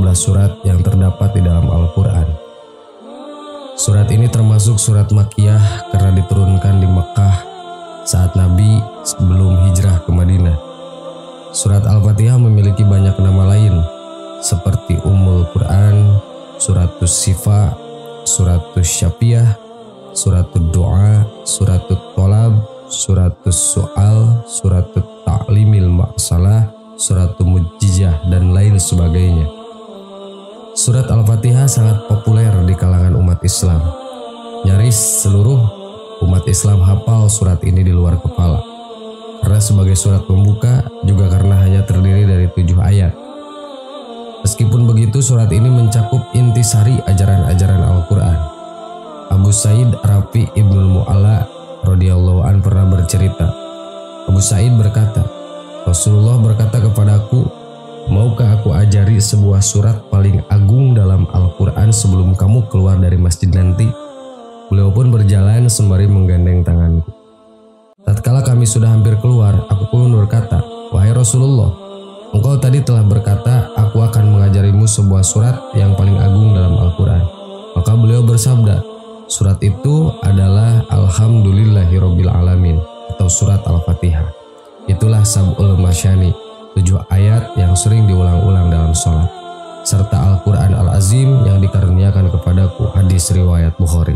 114 surat yang terdapat di dalam Al-Quran. Surat ini termasuk surat Makiyah karena diturunkan di Mekah saat Nabi sebelum hijrah ke Madinah. Surat Al-Fatihah memiliki banyak nama lain seperti Ummul Quran, Suratus Sifa, Suratus Syafiah, Suratul Doa, Suratul Tolab, Suratul Soal, Suratul Ta'limil Maksalah, Suratul Mujizah, dan lain sebagainya. Surat Al-Fatihah sangat populer di kalangan umat Islam. Nyaris seluruh umat Islam hafal surat ini di luar kepala. Karena sebagai surat pembuka, juga karena hanya terdiri dari tujuh ayat. Meskipun begitu, surat ini mencakup intisari ajaran-ajaran Al-Quran. Abu Said Rafi Ibnul Mu'ala radhiyallahu an pernah bercerita. Abu Said berkata, Rasulullah berkata kepadaku, Maukah aku ajari sebuah surat paling agung dalam Al-Quran sebelum kamu keluar dari masjid nanti? Beliau pun berjalan sembari menggandeng tanganku. Tatkala kami sudah hampir keluar, aku pun berkata, Wahai Rasulullah, Engkau tadi telah berkata, aku akan mengajarimu sebuah surat yang paling agung dalam Al-Quran. Maka beliau bersabda, surat itu adalah Alhamdulillahirobbil Alamin atau surat Al-Fatihah. Itulah Sab'ul Masyani, tujuh ayat yang sering diulang-ulang dalam sholat. Serta Al-Quran Al-Azim yang dikaruniakan kepadaku hadis riwayat Bukhari.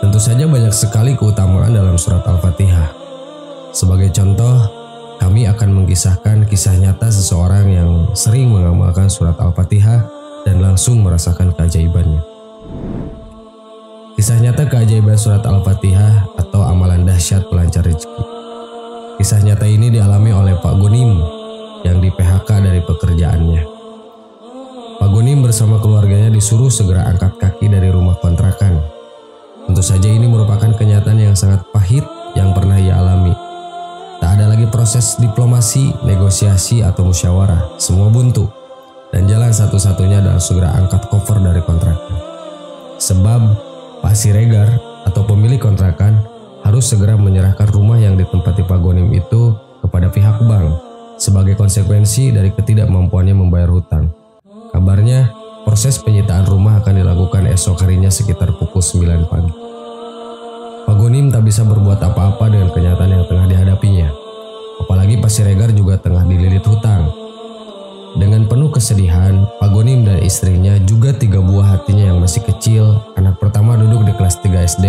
Tentu saja banyak sekali keutamaan dalam surat Al-Fatihah. Sebagai contoh, kami akan mengisahkan kisah nyata seseorang yang sering mengamalkan surat Al-Fatihah dan langsung merasakan keajaibannya. Kisah nyata keajaiban surat Al-Fatihah atau amalan dahsyat pelancar rezeki. Kisah nyata ini dialami oleh Pak Gunim yang di PHK dari pekerjaannya. Pak Gunim bersama keluarganya disuruh segera angkat kaki dari rumah kontrakan. Tentu saja ini merupakan kenyataan yang sangat pahit yang pernah ia alami Tak ada lagi proses diplomasi, negosiasi, atau musyawarah. Semua buntu. Dan jalan satu-satunya adalah segera angkat cover dari kontrakan. Sebab Pak Siregar atau pemilik kontrakan harus segera menyerahkan rumah yang ditempati Pak Gonim itu kepada pihak bank sebagai konsekuensi dari ketidakmampuannya membayar hutang. Kabarnya, proses penyitaan rumah akan dilakukan esok harinya sekitar pukul 9 pagi. Pak Gonim tak bisa berbuat apa-apa dengan kenyataan yang tengah dihadapinya. Apalagi Pak Siregar juga tengah dililit hutang. Dengan penuh kesedihan, Pak Gonim dan istrinya juga tiga buah hatinya yang masih kecil. Anak pertama duduk di kelas 3 SD,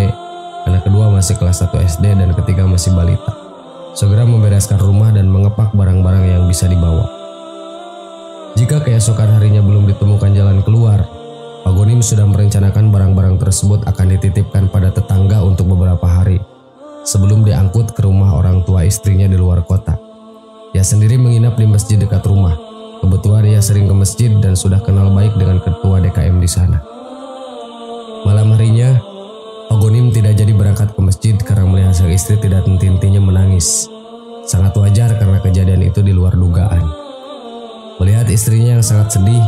anak kedua masih kelas 1 SD, dan ketiga masih balita. Segera membereskan rumah dan mengepak barang-barang yang bisa dibawa. Jika keesokan harinya belum ditemukan jalan keluar, Pak Gonim sudah merencanakan barang-barang tersebut akan dititipkan pada tetangga untuk beberapa hari sebelum diangkut ke rumah orang tua istrinya di luar kota. Ia sendiri menginap di masjid dekat rumah. Kebetulan ia sering ke masjid dan sudah kenal baik dengan ketua DKM di sana. Malam harinya, berangkat ke masjid karena melihat sang istri tidak henti-hentinya menangis. Sangat wajar karena kejadian itu di luar dugaan. Melihat istrinya yang sangat sedih,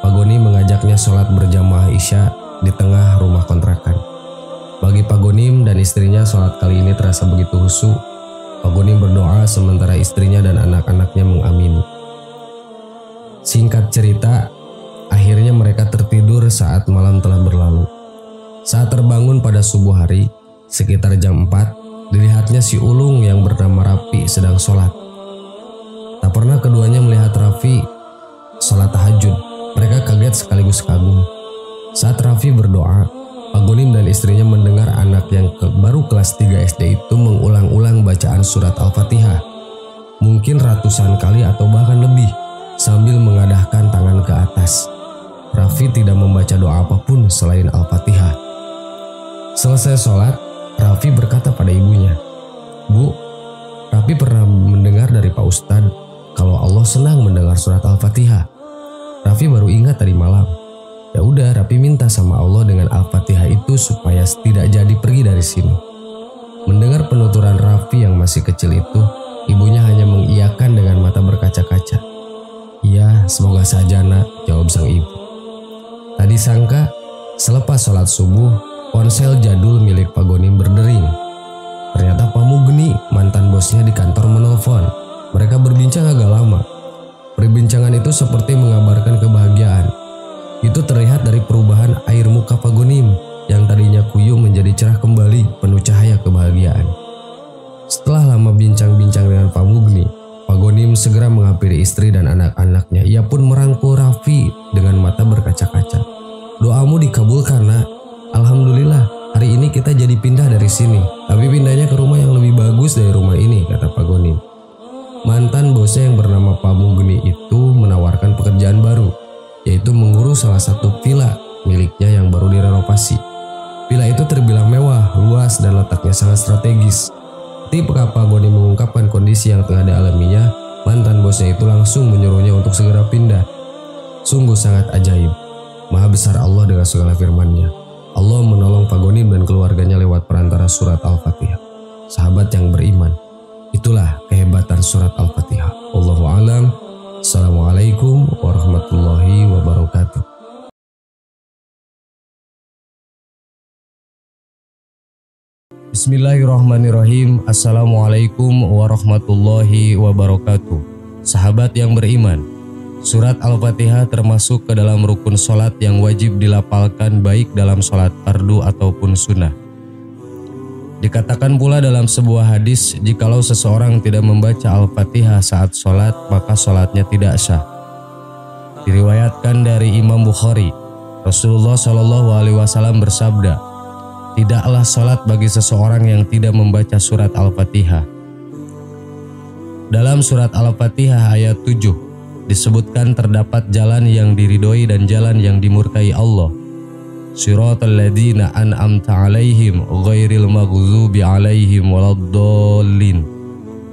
Pak Goni mengajaknya sholat berjamaah Isya di tengah rumah kontrakan. Bagi Pak Gonim dan istrinya sholat kali ini terasa begitu husu. Pak Gonim berdoa sementara istrinya dan anak-anaknya mengamini. Singkat cerita, akhirnya mereka tertidur saat malam telah berlalu. Saat terbangun pada subuh hari, sekitar jam 4, dilihatnya si Ulung yang bernama Rafi sedang sholat. Tak pernah keduanya melihat Rafi sholat tahajud mereka kaget sekaligus kagum. Saat Raffi berdoa, Pak Gonim dan istrinya mendengar anak yang ke, baru kelas 3 SD itu mengulang-ulang bacaan surat Al-Fatihah. Mungkin ratusan kali atau bahkan lebih sambil mengadahkan tangan ke atas. Raffi tidak membaca doa apa pun selain Al-Fatihah. Selesai sholat, Raffi berkata pada ibunya, Bu, Raffi pernah mendengar dari Pak Ustadz kalau Allah senang mendengar surat Al-Fatihah. Raffi baru ingat tadi malam. Ya udah, Raffi minta sama Allah dengan Al-Fatihah itu supaya tidak jadi pergi dari sini. Mendengar penuturan Raffi yang masih kecil itu, ibunya hanya mengiyakan dengan mata berkaca-kaca. Iya, semoga saja nak, jawab sang ibu. Tadi sangka, selepas sholat subuh, Ponsel jadul milik Pak Gonim berdering. Ternyata Pak Mugni, mantan bosnya di kantor menelpon. Mereka berbincang agak lama. Perbincangan itu seperti mengabarkan kebahagiaan. Itu terlihat dari perubahan air muka Pak Gonim yang tadinya kuyu menjadi cerah kembali penuh cahaya kebahagiaan. Setelah lama bincang-bincang dengan Pak Mugni, Pak Gonim segera menghampiri istri dan anak-anaknya. Ia pun merangkul Raffi dengan mata berkaca-kaca. Doamu dikabulkan nak, Alhamdulillah, hari ini kita jadi pindah dari sini. Tapi pindahnya ke rumah yang lebih bagus dari rumah ini, kata Pak Gonim. Mantan bosnya yang bernama Pak Mugni itu menawarkan pekerjaan baru, yaitu mengurus salah satu villa miliknya yang baru direnovasi. Villa itu terbilang mewah, luas, dan letaknya sangat strategis. Ketika Pak Gonim mengungkapkan kondisi yang tengah dialaminya, mantan bosnya itu langsung menyuruhnya untuk segera pindah. Sungguh sangat ajaib. Maha besar Allah dengan segala firman-Nya. Allah menolong Pak Gonim dan keluarganya lewat perantara surat Al-Fatihah. Sahabat yang beriman, itulah kehebatan surat Al-Fatihah. Allahu alam. Assalamualaikum warahmatullahi wabarakatuh. Bismillahirrahmanirrahim. Assalamualaikum warahmatullahi wabarakatuh. Sahabat yang beriman, Surat Al-Fatihah termasuk ke dalam rukun solat yang wajib dilapalkan baik dalam solat fardu ataupun sunnah. Dikatakan pula dalam sebuah hadis, jikalau seseorang tidak membaca Al-Fatihah saat solat, maka solatnya tidak sah. Diriwayatkan dari Imam Bukhari, Rasulullah Shallallahu Alaihi Wasallam bersabda, tidaklah solat bagi seseorang yang tidak membaca surat Al-Fatihah. Dalam surat Al-Fatihah ayat 7, disebutkan terdapat jalan yang diridhoi dan jalan yang dimurkai Allah. Siratal ladzina an'amta 'alaihim ghairil maghdubi 'alaihim waladdallin.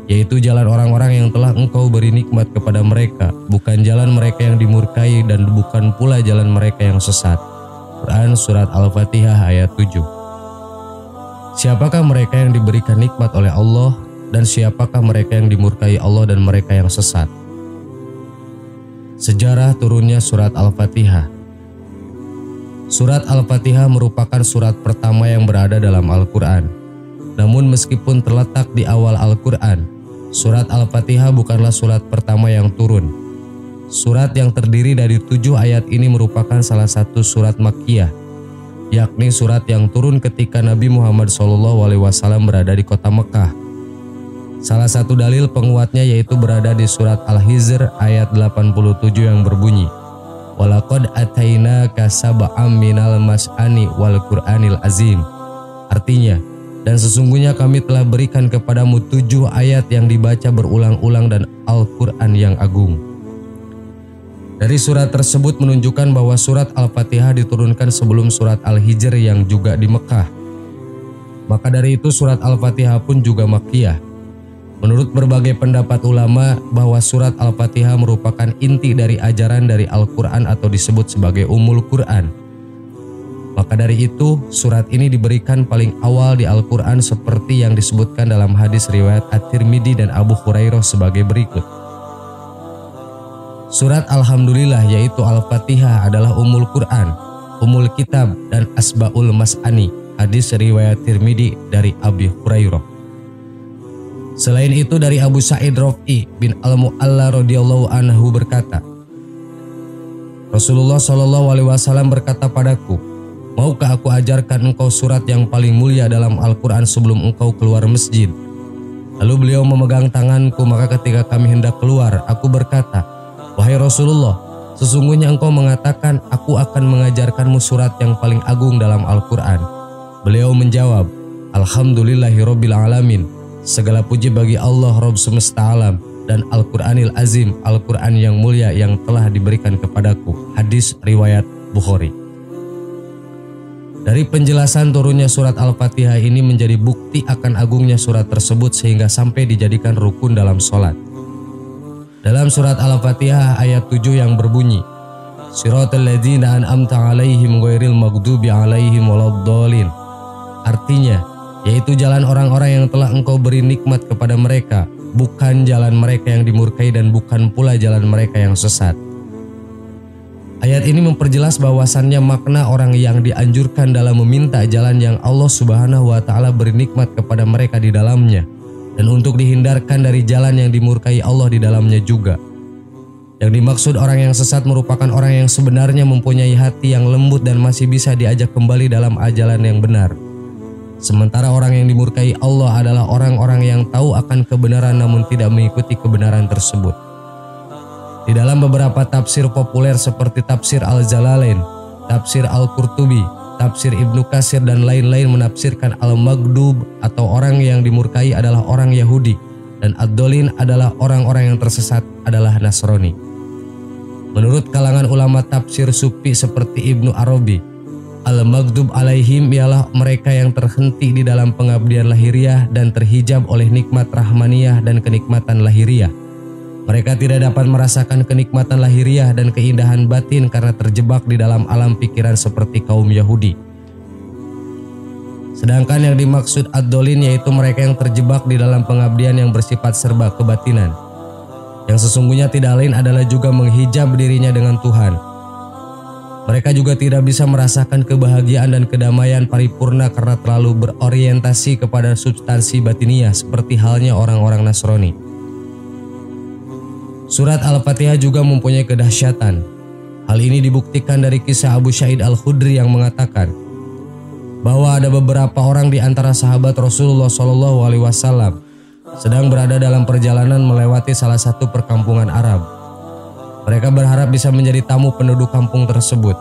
Yaitu jalan orang-orang yang telah engkau beri nikmat kepada mereka, bukan jalan mereka yang dimurkai dan bukan pula jalan mereka yang sesat. Quran Surat Al-Fatihah ayat 7 Siapakah mereka yang diberikan nikmat oleh Allah dan siapakah mereka yang dimurkai Allah dan mereka yang sesat? Sejarah turunnya surat Al-Fatihah Surat Al-Fatihah merupakan surat pertama yang berada dalam Al-Quran. Namun meskipun terletak di awal Al-Quran, surat Al-Fatihah bukanlah surat pertama yang turun. Surat yang terdiri dari tujuh ayat ini merupakan salah satu surat Makkiyah, yakni surat yang turun ketika Nabi Muhammad SAW berada di kota Mekah Salah satu dalil penguatnya yaitu berada di surat Al-Hijr ayat 87 yang berbunyi Walaqad ataina kasaba'am minal mas'ani wal Qur'anil azim Artinya, dan sesungguhnya kami telah berikan kepadamu tujuh ayat yang dibaca berulang-ulang dan Al-Quran yang agung. Dari surat tersebut menunjukkan bahwa surat Al-Fatihah diturunkan sebelum surat Al-Hijr yang juga di Mekah. Maka dari itu surat Al-Fatihah pun juga Makkiyah. Menurut berbagai pendapat ulama bahwa surat Al-Fatihah merupakan inti dari ajaran dari Al-Quran atau disebut sebagai Umul Quran. Maka dari itu, surat ini diberikan paling awal di Al-Quran seperti yang disebutkan dalam hadis riwayat At-Tirmidzi dan Abu Hurairah sebagai berikut. Surat Alhamdulillah yaitu Al-Fatihah adalah Umul Quran, Umul Kitab, dan Asba'ul Mas'ani, hadis riwayat Tirmidzi dari Abi Hurairah. Selain itu dari Abu Sa'id Rafi bin Al-Mu'alla radhiyallahu anhu berkata, Rasulullah Shallallahu alaihi wasallam berkata padaku, "Maukah aku ajarkan engkau surat yang paling mulia dalam Al-Qur'an sebelum engkau keluar masjid?" Lalu beliau memegang tanganku, maka ketika kami hendak keluar, aku berkata, "Wahai Rasulullah, sesungguhnya engkau mengatakan aku akan mengajarkanmu surat yang paling agung dalam Al-Qur'an." Beliau menjawab, "Alhamdulillahirabbil alamin." Segala puji bagi Allah Rabb semesta alam dan Al-Quranil Azim, Al-Quran yang mulia yang telah diberikan kepadaku. Hadis riwayat Bukhari. Dari penjelasan turunnya surat Al-Fatihah ini menjadi bukti akan agungnya surat tersebut sehingga sampai dijadikan rukun dalam sholat. Dalam surat Al-Fatihah ayat 7 yang berbunyi, Siratal ladzina an'amta alaihim ghairil maghdubi alaihim waladdallin. Artinya, yaitu jalan orang-orang yang telah engkau beri nikmat kepada mereka, bukan jalan mereka yang dimurkai dan bukan pula jalan mereka yang sesat. Ayat ini memperjelas bahwasannya makna orang yang dianjurkan dalam meminta jalan yang Allah Subhanahu wa taala beri nikmat kepada mereka di dalamnya dan untuk dihindarkan dari jalan yang dimurkai Allah di dalamnya juga. Yang dimaksud orang yang sesat merupakan orang yang sebenarnya mempunyai hati yang lembut dan masih bisa diajak kembali dalam ajalan yang benar. Sementara orang yang dimurkai Allah adalah orang-orang yang tahu akan kebenaran namun tidak mengikuti kebenaran tersebut. Di dalam beberapa tafsir populer seperti tafsir Al-Jalalain, tafsir Al-Qurtubi, tafsir Ibnu Kasir dan lain-lain menafsirkan Al-Maghdub atau orang yang dimurkai adalah orang Yahudi dan Ad-Dolin adalah orang-orang yang tersesat adalah Nasrani. Menurut kalangan ulama tafsir sufi seperti Ibnu Arabi, Al-Maghdub alaihim ialah mereka yang terhenti di dalam pengabdian lahiriah dan terhijab oleh nikmat rahmaniyah dan kenikmatan lahiriah. Mereka tidak dapat merasakan kenikmatan lahiriah dan keindahan batin karena terjebak di dalam alam pikiran seperti kaum Yahudi. Sedangkan yang dimaksud ad-dolin yaitu mereka yang terjebak di dalam pengabdian yang bersifat serba kebatinan yang sesungguhnya tidak lain adalah juga menghijab dirinya dengan Tuhan. Mereka juga tidak bisa merasakan kebahagiaan dan kedamaian paripurna karena terlalu berorientasi kepada substansi batiniah seperti halnya orang-orang Nasrani. Surat Al-Fatihah juga mempunyai kedahsyatan. Hal ini dibuktikan dari kisah Abu Syaid Al-Khudri yang mengatakan bahwa ada beberapa orang di antara sahabat Rasulullah Shallallahu Alaihi Wasallam sedang berada dalam perjalanan melewati salah satu perkampungan Arab. Mereka berharap bisa menjadi tamu penduduk kampung tersebut.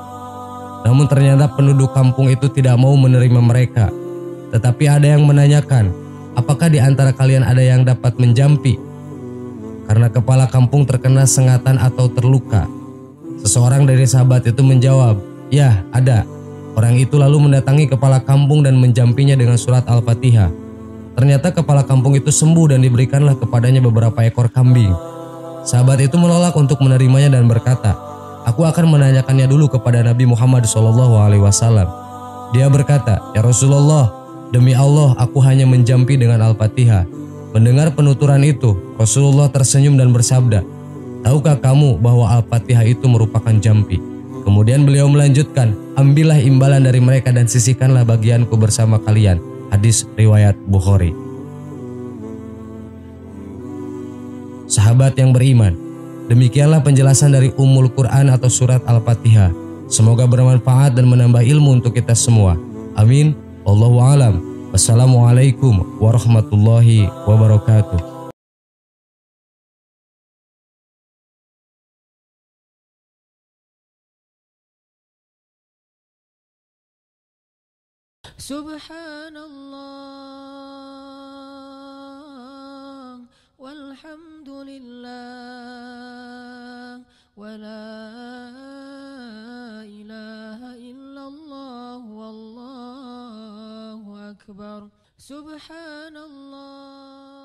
Namun ternyata penduduk kampung itu tidak mau menerima mereka. Tetapi ada yang menanyakan, apakah di antara kalian ada yang dapat menjampi? Karena kepala kampung terkena sengatan atau terluka. Seseorang dari sahabat itu menjawab, ya ada. Orang itu lalu mendatangi kepala kampung dan menjampinya dengan surat Al-Fatihah. Ternyata kepala kampung itu sembuh dan diberikanlah kepadanya beberapa ekor kambing. Sahabat itu menolak untuk menerimanya dan berkata, Aku akan menanyakannya dulu kepada Nabi Muhammad SAW. Dia berkata, Ya Rasulullah, demi Allah aku hanya menjampi dengan Al-Fatihah. Mendengar penuturan itu, Rasulullah tersenyum dan bersabda, Tahukah kamu bahwa Al-Fatihah itu merupakan jampi? Kemudian beliau melanjutkan, Ambillah imbalan dari mereka dan sisihkanlah bagianku bersama kalian Hadis riwayat Bukhari. Sahabat yang beriman, demikianlah penjelasan dari Ummul Quran atau surat Al-Fatihah. Semoga bermanfaat dan menambah ilmu untuk kita semua. Amin. Allahu alam. Wassalamualaikum warahmatullahi wabarakatuh. سبحان الله والحمد لله ولا إله إلا الله والله أكبر سبحان الله